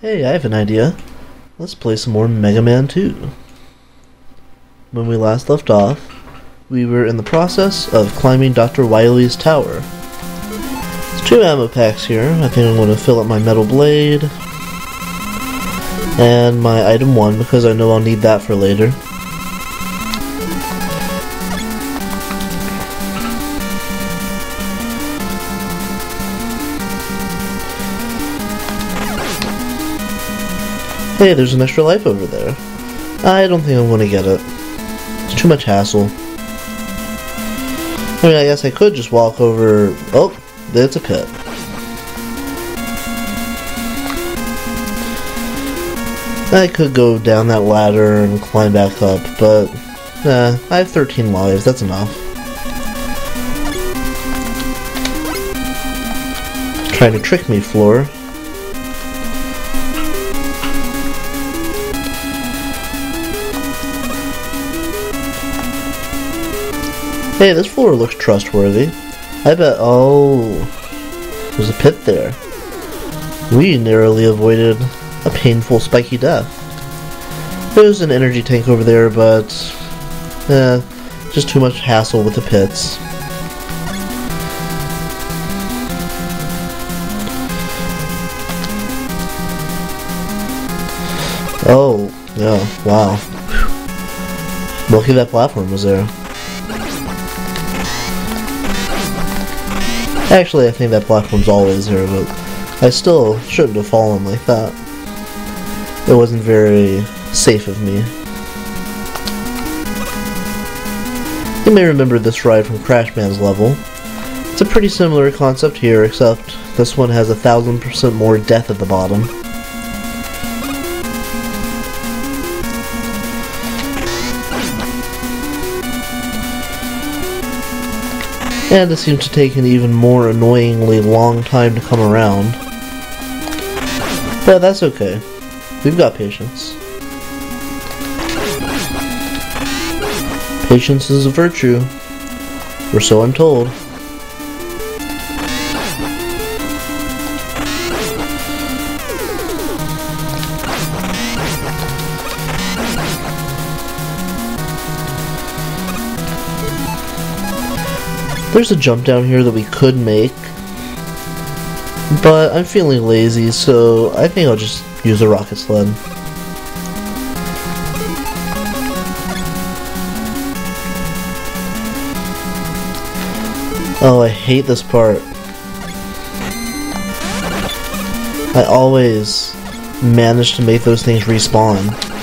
Hey, I have an idea. Let's play some more Mega Man 2. When we last left off, we were in the process of climbing Dr. Wily's tower. There's two ammo packs here. I think I'm going to fill up my metal blade and my item 1 because I know I'll need that for later. Hey, there's an extra life over there. I don't think I want to get it. It's too much hassle. I mean, I guess I could just walk over... Oh, it's a pit. I could go down that ladder and climb back up, but... Nah, I have 13 lives, that's enough. Trying to trick me, Floor. Hey, this floor looks trustworthy. I bet. Oh, there's a pit there. We narrowly avoided a painful spiky death. There's an energy tank over there, but. Eh, just too much hassle with the pits. Oh, yeah, wow. Lucky that platform was there. Actually, I think that platform's always there, but I still shouldn't have fallen like that. It wasn't very safe of me. You may remember this ride from Crashman's level. It's a pretty similar concept here, except this one has a thousand percent more death at the bottom. And it seems to take an even more annoyingly long time to come around. But that's okay. We've got patience. Patience is a virtue. Or so I'm told. There's a jump down here that we could make. But I'm feeling lazy, so I think I'll just use a rocket sled. Oh, I hate this part. I always manage to make those things respawn.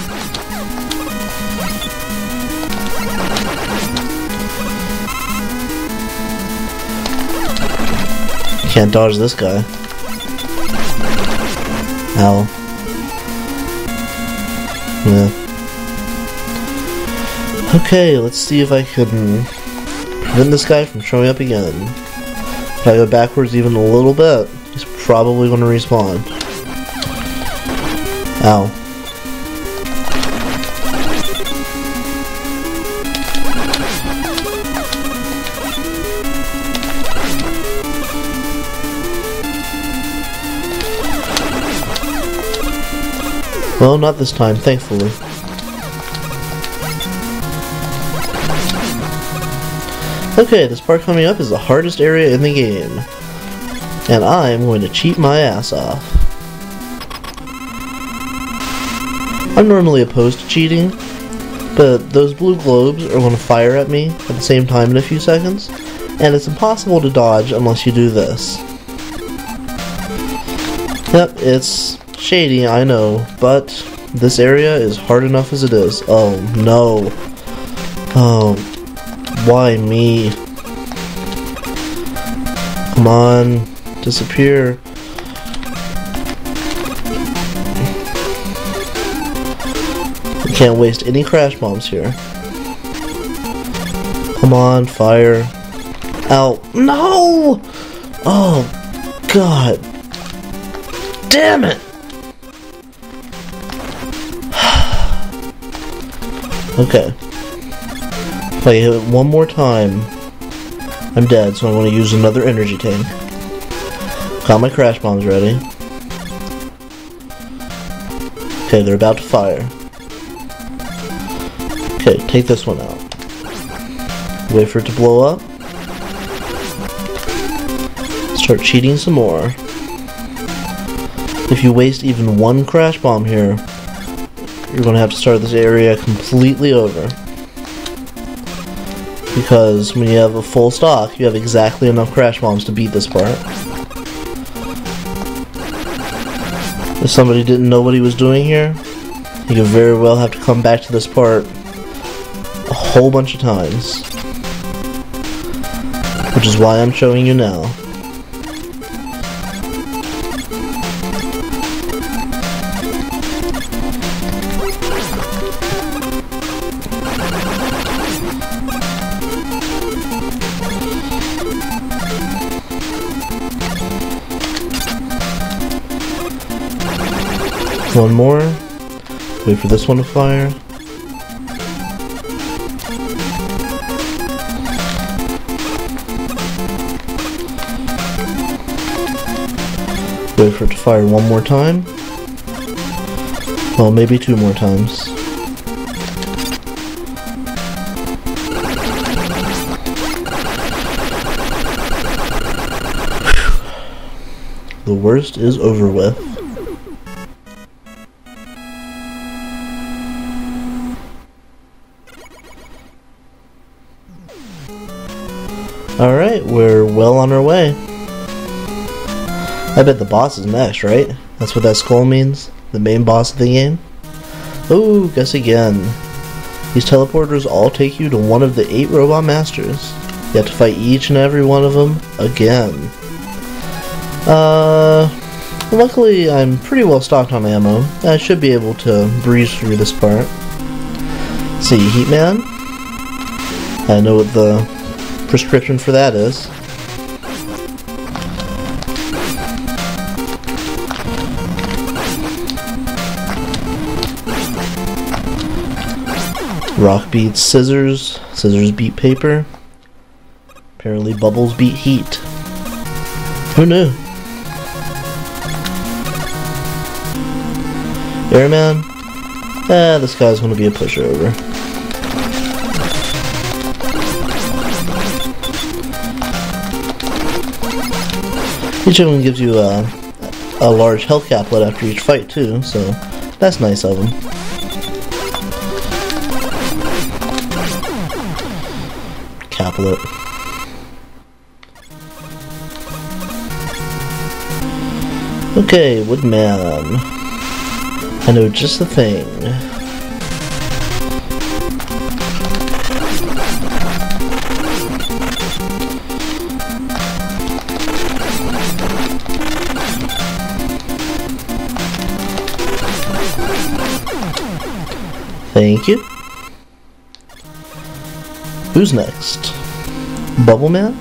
Can't dodge this guy. Ow. Yeah. Okay, let's see if I can prevent this guy from showing up again. If I go backwards even a little bit, he's probably going to respawn. Ow. Well, not this time, thankfully. Okay, this part coming up is the hardest area in the game. And I'm going to cheat my ass off. I'm normally opposed to cheating, but those blue globes are going to fire at me at the same time in a few seconds, and it's impossible to dodge unless you do this. Yep, it's Shady, I know, but this area is hard enough as it is. Oh, no. Oh, why me? Come on, disappear. We can't waste any crash bombs here. Come on, fire. Ow. No! Oh, God. Damn it! Okay. Play it one more time, I'm dead, so I'm going to use another energy tank. Got my crash bombs ready. Okay, they're about to fire. Okay, take this one out. Wait for it to blow up. Start cheating some more. If you waste even one crash bomb here, you're going to have to start this area completely over. Because when you have a full stock, you have exactly enough crash bombs to beat this part. If somebody didn't know what he was doing here, he could very well have to come back to this part a whole bunch of times. Which is why I'm showing you now. One more. Wait for this one to fire. Wait for it to fire one more time. Well, maybe two more times. The worst is over with. Alright, we're well on our way. I bet the boss is next, right? That's what that skull means? The main boss of the game? Oh, guess again. These teleporters all take you to one of the eight robot masters. You have to fight each and every one of them again. Uh, luckily I'm pretty well stocked on ammo. I should be able to breeze through this part. See, Heatman? I know what the prescription for that is. Rock beats scissors, scissors beat paper. Apparently bubbles beat heat. Who knew? Airman? Eh, this guy's gonna be a pushover. Each of them gives you a, a large health caplet after each fight too, so that's nice of them. Caplet. Okay, Woodman. I know just the thing. Thank you. Who's next? Bubble Man?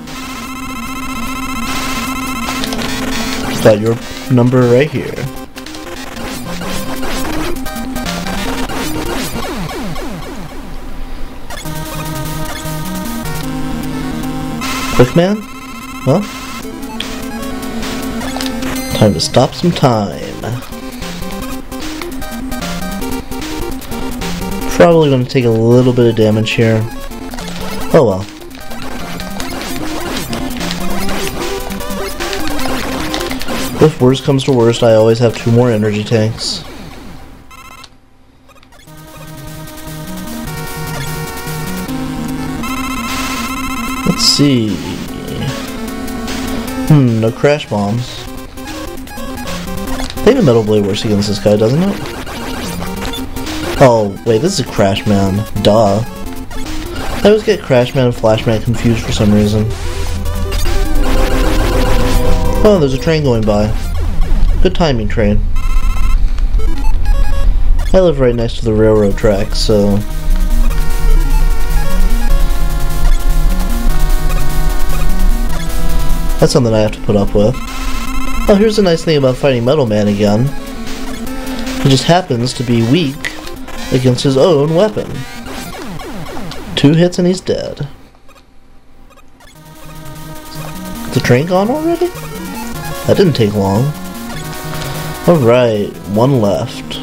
Got your number right here. Quick Man? Huh? Time to stop some time. Probably going to take a little bit of damage here. Oh well. If worst comes to worst, I always have two more energy tanks. Let's see. Hmm, no crash bombs. I think the Metal Blade works against this guy, doesn't it? Oh, wait, this is a Crash Man. Duh. I always get Crash Man and Flash Man confused for some reason. Oh, there's a train going by. Good timing, train. I live right next to the railroad tracks, so... That's something I have to put up with. Oh, here's the nice thing about fighting Metal Man again. He just happens to be weak against his own weapon. Two hits and he's dead. Is the train gone already? That didn't take long. Alright, one left.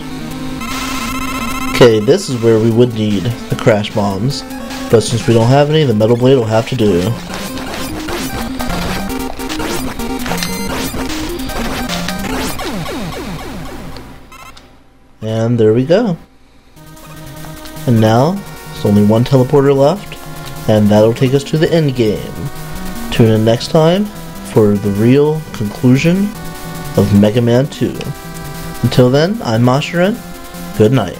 Okay, this is where we would need the crash bombs, but since we don't have any, the metal blade will have to do. And there we go. And now, there's only one teleporter left, and that'll take us to the end game. Tune in next time for the real conclusion of Mega Man 2. Until then, I'm Mashirin. Good night.